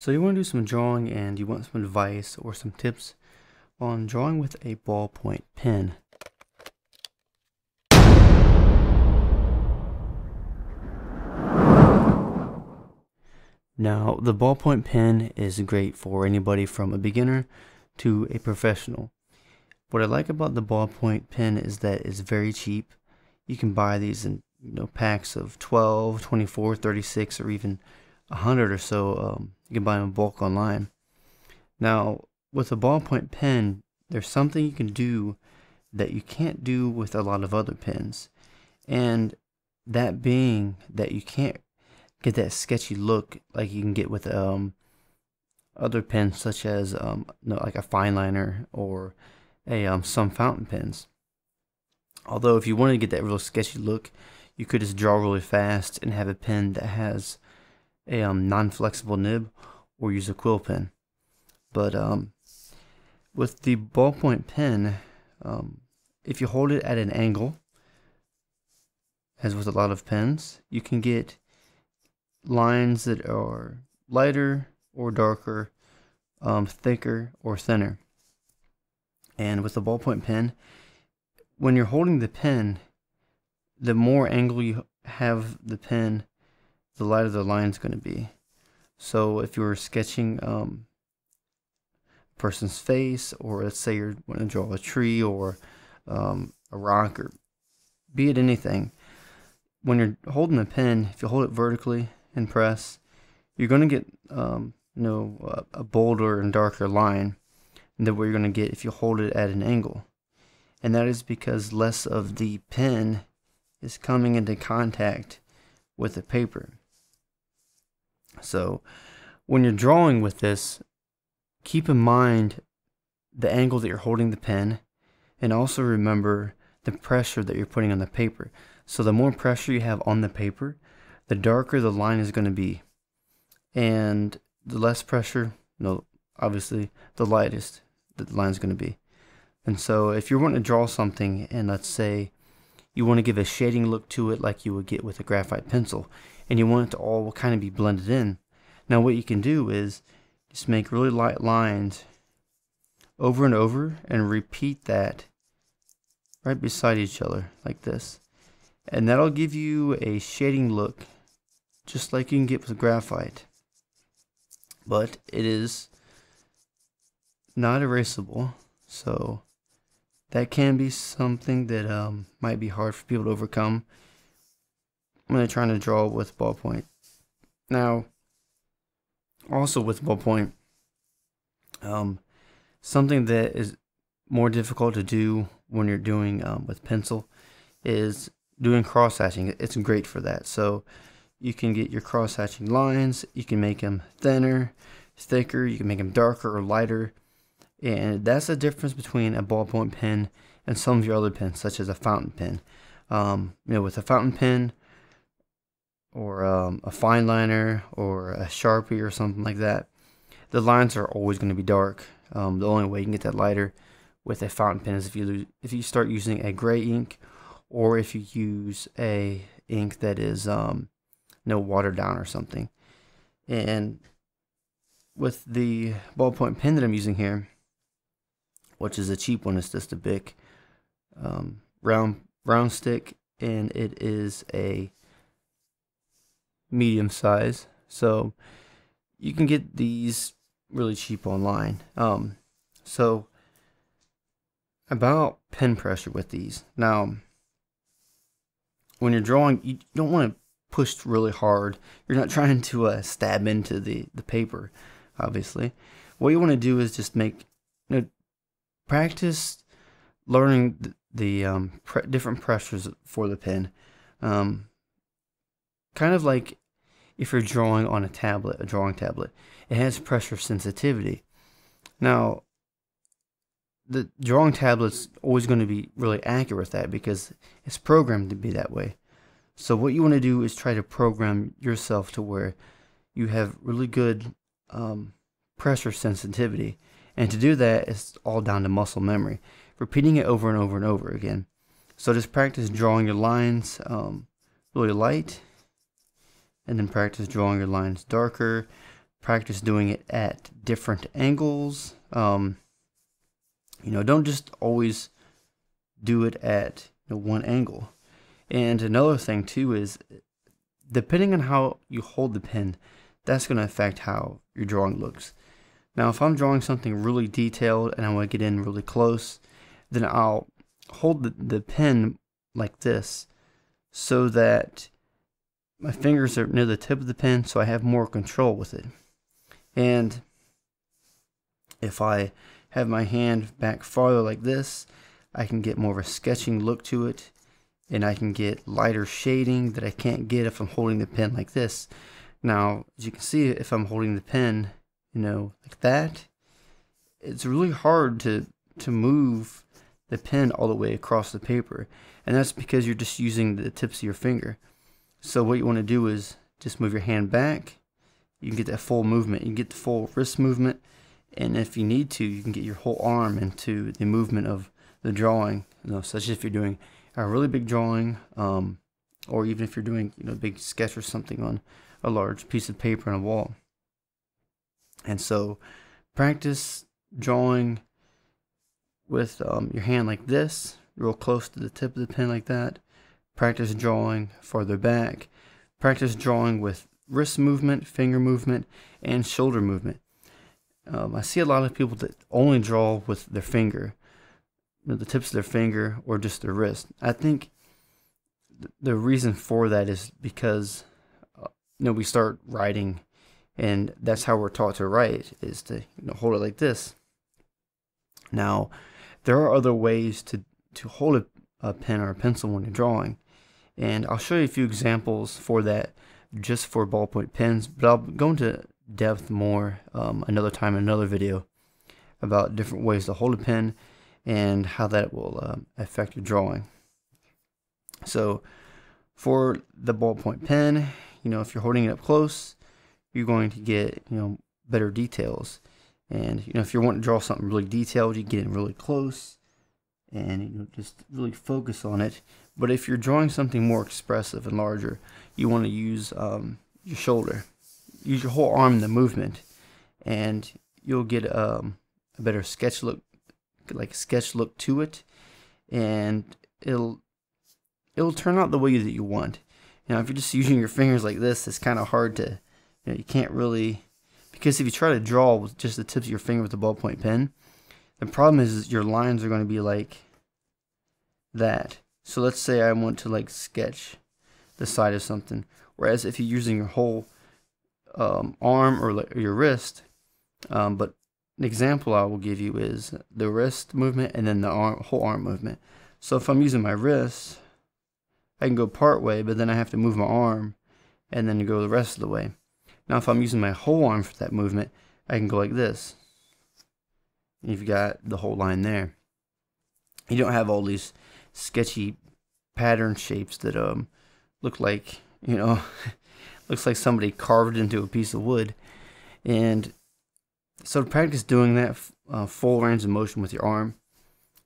So you want to do some drawing and you want some advice or some tips on drawing with a ballpoint pen. Now, the ballpoint pen is great for anybody from a beginner to a professional. What I like about the ballpoint pen is that it's very cheap. You can buy these in you know packs of 12, 24, 36, or even 100 or so. Um, you can buy them in bulk online. Now, with a ballpoint pen, there's something you can do that you can't do with a lot of other pens. And that being that you can't get that sketchy look like you can get with um, other pens such as um, like a fine liner or a um, some fountain pens. Although if you wanted to get that real sketchy look, you could just draw really fast and have a pen that has a um, non-flexible nib or use a quill pen. But um, with the ballpoint pen, um, if you hold it at an angle, as with a lot of pens, you can get lines that are lighter or darker, um, thicker or thinner. And with the ballpoint pen, when you're holding the pen, the more angle you have the pen, the lighter the line is going to be. So if you were sketching um, a person's face, or let's say you're going to draw a tree or um, a rock, or be it anything, when you're holding a pen, if you hold it vertically and press, you're going to get um, you know a, a bolder and darker line than what you're going to get if you hold it at an angle. And that is because less of the pen is coming into contact with the paper. So when you're drawing with this, keep in mind the angle that you're holding the pen and also remember the pressure that you're putting on the paper. So the more pressure you have on the paper, the darker the line is going to be. And the less pressure, no, obviously the lightest the line is going to be. And so if you're wanting to draw something and let's say you want to give a shading look to it like you would get with a graphite pencil and you want it to all kind of be blended in. Now what you can do is just make really light lines over and over and repeat that right beside each other like this. And that'll give you a shading look just like you can get with graphite. But it is not erasable, so that can be something that um, might be hard for people to overcome when they're trying to draw with ballpoint. Now, also with ballpoint, um, something that is more difficult to do when you're doing um, with pencil is doing cross hatching. It's great for that. So you can get your cross hatching lines. You can make them thinner, thicker. You can make them darker or lighter. And that's the difference between a ballpoint pen and some of your other pens, such as a fountain pen. Um, you know, with a fountain pen or um, a fine liner or a Sharpie or something like that, the lines are always going to be dark. Um, the only way you can get that lighter with a fountain pen is if you lose, if you start using a gray ink or if you use a ink that is um, no watered down or something. And with the ballpoint pen that I'm using here, which is a cheap one. It's just a BIC um, round round stick, and it is a medium size. So you can get these really cheap online. Um, so about pen pressure with these. Now, when you're drawing, you don't want to push really hard. You're not trying to uh, stab into the, the paper, obviously. What you want to do is just make you know, practice learning the, the um, pre different pressures for the pen. Um, kind of like if you're drawing on a tablet, a drawing tablet, it has pressure sensitivity. Now, the drawing tablet's always going to be really accurate with that because it's programmed to be that way. So what you want to do is try to program yourself to where you have really good um, pressure sensitivity and to do that, it's all down to muscle memory, repeating it over and over and over again. So just practice drawing your lines um, really light, and then practice drawing your lines darker, practice doing it at different angles. Um, you know, don't just always do it at you know, one angle. And another thing too is depending on how you hold the pen, that's going to affect how your drawing looks. Now, if I'm drawing something really detailed and I want to get in really close, then I'll hold the, the pen like this so that my fingers are near the tip of the pen so I have more control with it. And if I have my hand back farther like this, I can get more of a sketching look to it and I can get lighter shading that I can't get if I'm holding the pen like this. Now, as you can see, if I'm holding the pen, you know, like that, it's really hard to, to move the pen all the way across the paper. And that's because you're just using the tips of your finger. So what you want to do is just move your hand back. You can get that full movement. You can get the full wrist movement. And if you need to, you can get your whole arm into the movement of the drawing. You know, such as if you're doing a really big drawing, um, or even if you're doing you know a big sketch or something on a large piece of paper on a wall. And so, practice drawing with um, your hand like this, real close to the tip of the pen like that. Practice drawing farther back. Practice drawing with wrist movement, finger movement, and shoulder movement. Um, I see a lot of people that only draw with their finger the tips of their finger or just their wrist. I think the reason for that is because uh, you know we start writing and that's how we're taught to write is to you know hold it like this. Now, there are other ways to to hold a, a pen or a pencil when you're drawing, and I'll show you a few examples for that just for ballpoint pens. But I'll go into depth more um, another time in another video about different ways to hold a pen and how that will uh, affect your drawing. So for the ballpoint pen, you know, if you're holding it up close, you're going to get, you know, better details. And, you know, if you want to draw something really detailed, you get in really close and you know, just really focus on it. But if you're drawing something more expressive and larger, you want to use um, your shoulder. Use your whole arm in the movement and you'll get um, a better sketch look like a sketch look to it, and it'll it'll turn out the way that you want. You know, if you're just using your fingers like this, it's kind of hard to, you know, you can't really, because if you try to draw with just the tips of your finger with a ballpoint pen, the problem is your lines are going to be like that. So let's say I want to like sketch the side of something. Whereas if you're using your whole um, arm or, or your wrist, um, but an example I will give you is the wrist movement and then the arm, whole arm movement. So if I'm using my wrist, I can go part way, but then I have to move my arm and then go the rest of the way. Now if I'm using my whole arm for that movement, I can go like this. You've got the whole line there. You don't have all these sketchy pattern shapes that um look like, you know, looks like somebody carved into a piece of wood. And so practice doing that uh, full range of motion with your arm,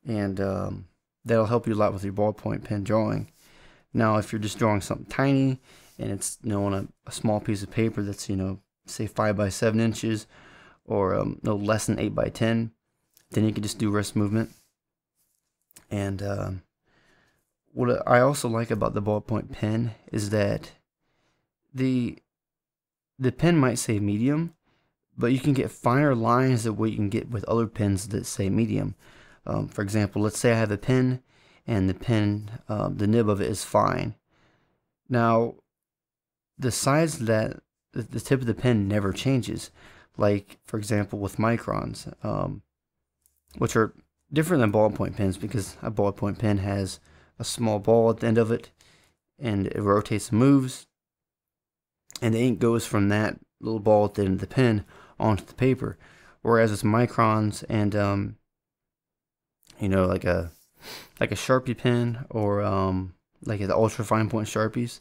and um, that'll help you a lot with your ballpoint pen drawing. Now, if you're just drawing something tiny and it's you know on a, a small piece of paper that's you know say five by seven inches or um, no less than eight by ten, then you can just do wrist movement. And um, what I also like about the ballpoint pen is that the the pen might say medium, but you can get finer lines than what you can get with other pens that say medium. Um, for example, let's say I have a pen and the pen, um, the nib of it is fine. Now, the size that the, tip of the pen never changes. Like, for example, with microns, um, which are different than ballpoint pens because a ballpoint pen has a small ball at the end of it and it rotates and moves. And the ink goes from that little ball at the end of the pen onto the paper. Whereas it's microns and um, you know, like a like a Sharpie pen or um, like the ultra fine point Sharpies.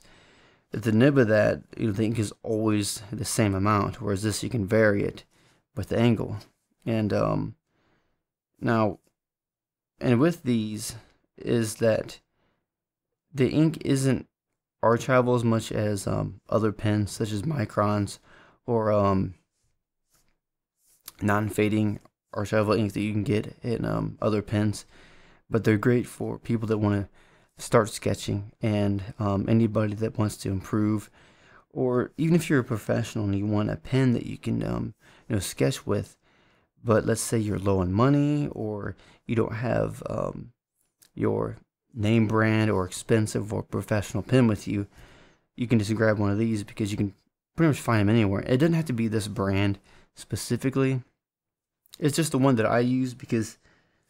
The nib of that, you know, the ink is always the same amount, whereas this you can vary it with the angle. And um, now, and with these is that the ink isn't archival as much as um, other pens such as microns or um, non-fading archival ink that you can get in um, other pens, but they're great for people that want to start sketching and um, anybody that wants to improve, or even if you're a professional and you want a pen that you can um, you know sketch with, but let's say you're low on money or you don't have um, your name brand or expensive or professional pen with you, you can just grab one of these because you can pretty much find them anywhere. It doesn't have to be this brand specifically. It's just the one that I use because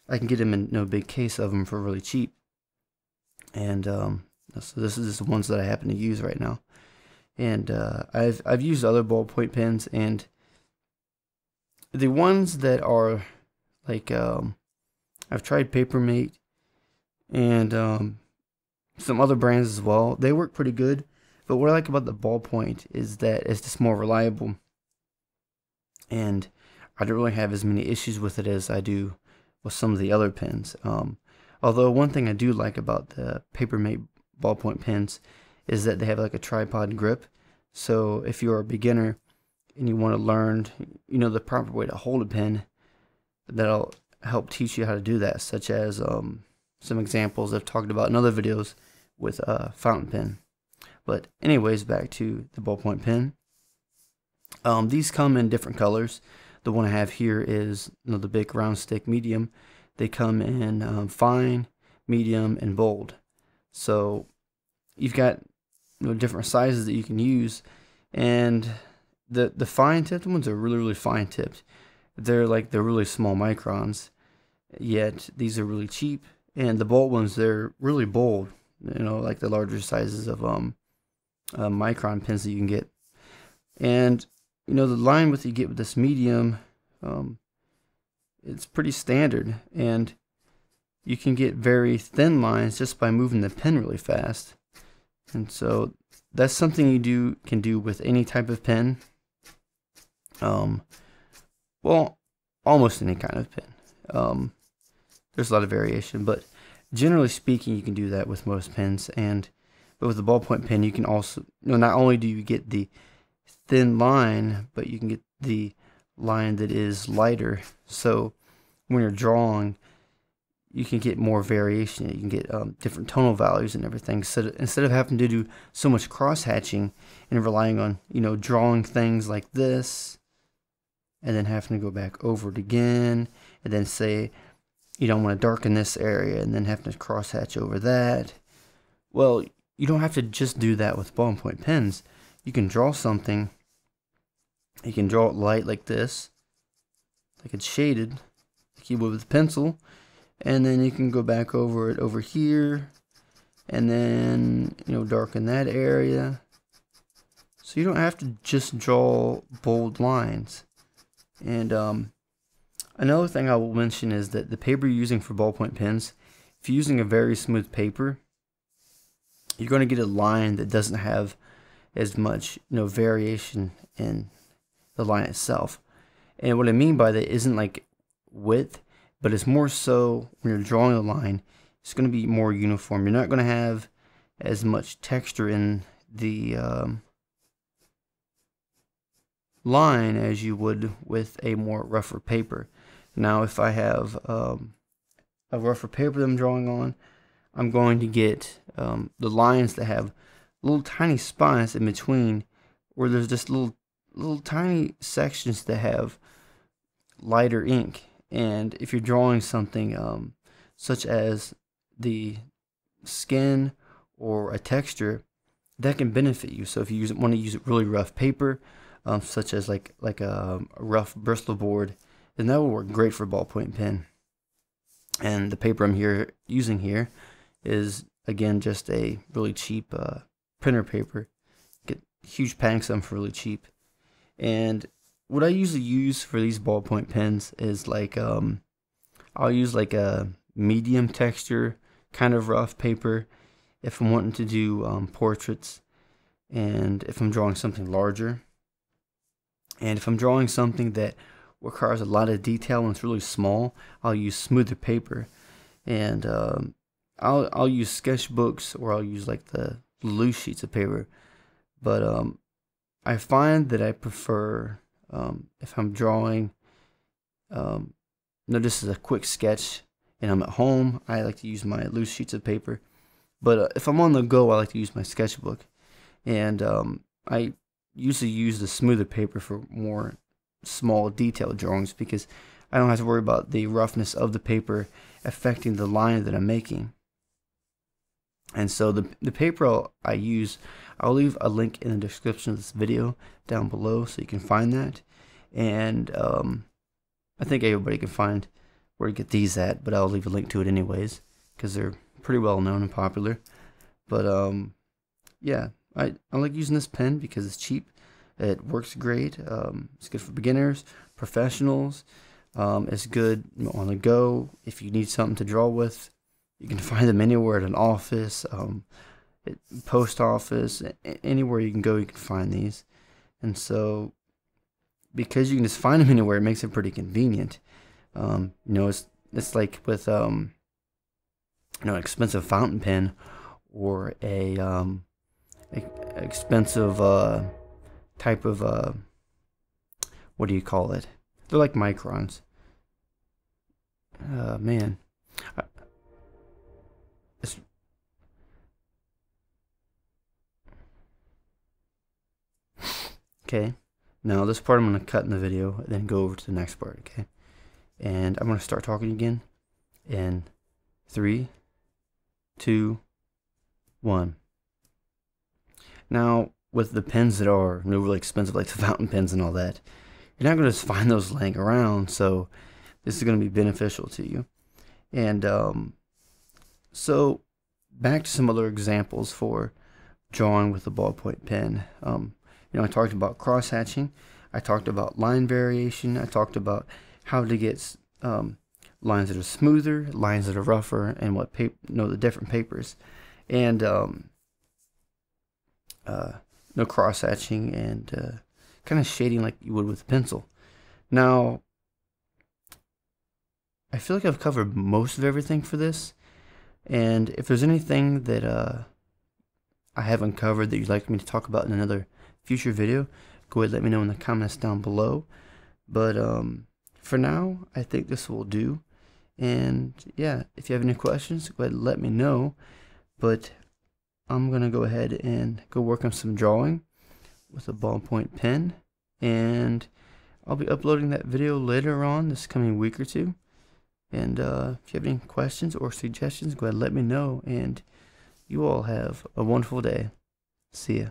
I can get them in no big case of them for really cheap. And um, so this is just the ones that I happen to use right now. And uh, I've I've used other ballpoint pens, and the ones that are like um, I've tried Papermate and um, some other brands as well. They work pretty good. But what I like about the ballpoint is that it's just more reliable. And I don't really have as many issues with it as I do with some of the other pens. Um, although one thing I do like about the Papermate ballpoint pens is that they have like a tripod grip. So if you're a beginner and you want to learn, you know, the proper way to hold a pen, that'll help teach you how to do that, such as um, some examples I've talked about in other videos with a fountain pen. But anyways, back to the ballpoint pen. Um, these come in different colors. The one I have here is you know, the BIC Round Stic medium. They come in um, fine, medium, and bold. So you've got you know, different sizes that you can use, and the the fine tipped ones are really really fine tipped. They're like they're really small microns, yet these are really cheap. And the bold ones they're really bold, you know, like the larger sizes of um uh, micron pens that you can get. And you know the line width you get with this medium, um, it's pretty standard, and you can get very thin lines just by moving the pen really fast. And so that's something you do can do with any type of pen. Um, well, almost any kind of pen. Um, there's a lot of variation, but generally speaking, you can do that with most pens. And but with the ballpoint pen, you can also, you know, not only do you get the thin line, but you can get the line that is lighter. So when you're drawing, you can get more variation. You can get um, different tonal values and everything. So instead of having to do so much cross hatching and relying on, you know, drawing things like this, and then having to go back over it again, and then say you don't want to darken this area, and then having to cross hatch over that. Well, you don't have to just do that with ballpoint pens. You can draw something. You can draw it light like this, like it's shaded, like you would with a pencil, and then you can go back over it over here, and then you know darken that area. So you don't have to just draw bold lines. And um, another thing I will mention is that the paper you're using for ballpoint pens, if you're using a very smooth paper, you're going to get a line that doesn't have as much you know variation in the line itself. And what I mean by that isn't like width, but it's more so when you're drawing a line, it's going to be more uniform. You're not going to have as much texture in the um, line as you would with a more rougher paper. Now, if I have um, a rougher paper that I'm drawing on, I'm going to get um, the lines that have little tiny spots in between where there's just little little tiny sections that have lighter ink. And if you're drawing something um, such as the skin or a texture that can benefit you. So if you use, want to use really rough paper um, such as like like a, a rough Bristol board then that will work great for ballpoint pen and the paper I'm here using here is again just a really cheap uh, printer paper. Get huge packs of them for really cheap. And what I usually use for these ballpoint pens is like um, I'll use like a medium texture kind of rough paper if I'm wanting to do um, portraits and if I'm drawing something larger. And if I'm drawing something that requires a lot of detail and it's really small, I'll use smoother paper. And um, I'll I'll use sketchbooks or I'll use like the loose sheets of paper, but um, I find that I prefer um, if I'm drawing um, no, this is a quick sketch and I'm at home, I like to use my loose sheets of paper. But uh, if I'm on the go, I like to use my sketchbook. And um, I usually use the smoother paper for more small detailed drawings because I don't have to worry about the roughness of the paper affecting the line that I'm making. And so the, the paper I use, I'll leave a link in the description of this video down below so you can find that. And um, I think everybody can find where to get these at, but I'll leave a link to it anyways because they're pretty well known and popular. But um, yeah, I, I like using this pen because it's cheap. It works great. Um, it's good for beginners, professionals. Um, it's good on the go if you need something to draw with. You can find them anywhere at an office, um, post office, anywhere you can go, you can find these. And so, because you can just find them anywhere, it makes it pretty convenient. Um, you know, it's it's like with um, you know, an expensive fountain pen or a um, expensive uh, type of uh, what do you call it? They're like microns. Uh, man, okay. Now this part I'm going to cut in the video, and then go over to the next part. Okay. And I'm going to start talking again in three, two, one. Now, with the pens that are you know, really expensive, like the fountain pens and all that, you're not going to just find those laying around. So, this is going to be beneficial to you. And um, so, back to some other examples for drawing with a ballpoint pen. Um, you know, I talked about cross hatching. I talked about line variation. I talked about how to get um, lines that are smoother, lines that are rougher, and what paper, you know, the different papers, and um, uh, no cross hatching and uh, kind of shading like you would with a pencil. Now, I feel like I've covered most of everything for this, and if there's anything that uh, I haven't covered that you'd like me to talk about in another future video, go ahead and let me know in the comments down below. But um, for now, I think this will do. And yeah, if you have any questions, go ahead and let me know. But I'm going to go ahead and go work on some drawing with a ballpoint pen. And I'll be uploading that video later on this coming week or two. And uh, if you have any questions or suggestions, go ahead and let me know. And you all have a wonderful day. See ya.